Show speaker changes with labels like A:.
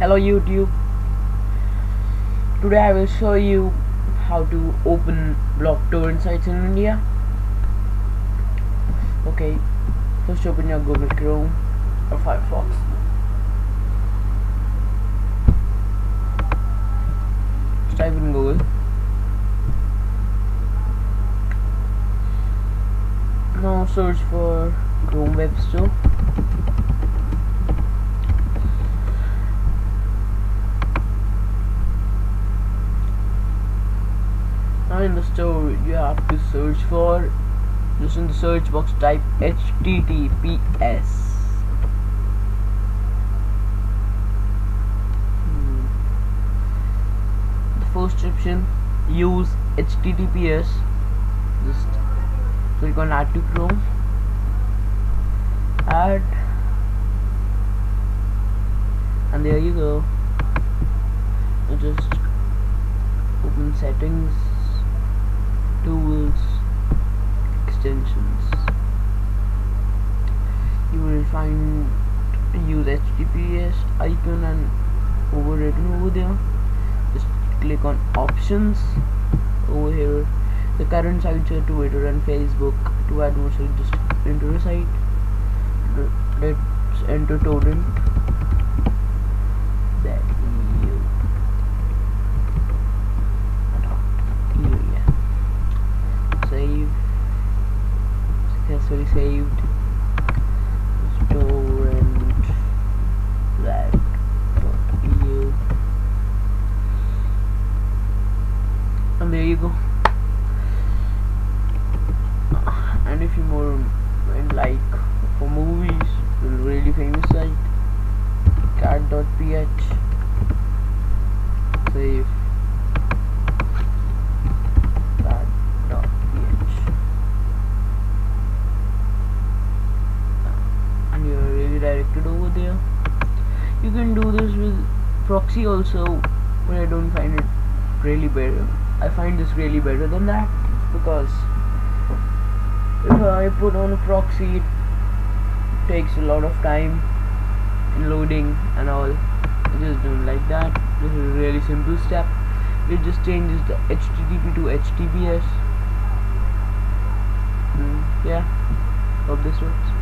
A: Hello YouTube. Today I will show you how to open block torrent sites in India. Okay first open your Google Chrome or Firefox. Just type in Google. Now search for Chrome Web Store in the store you have to search for just in the search box type https hmm. the first option use https just click on add to chrome. Add. And there you go. Just open settings extensions. You will find use https icon and overwritten over there just click on options. Over here the current sites are twitter and facebook to add more just enter a site. Let's enter torrent that you save saved torrent that.eu and there you go. And if you more and like for movies really famous site kat.ph save kat.ph and you're redirected over there you can do this with proxy also but I don't find it really better. I find this really better than that because if I put on a proxy it takes a lot of time in loading and all. I just don't like that. This is a really simple step. It just changes the HTTP to HTTPS mm, yeah. Hope this works